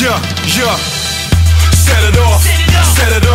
yeah, yeah. Set it off, set it off. Set it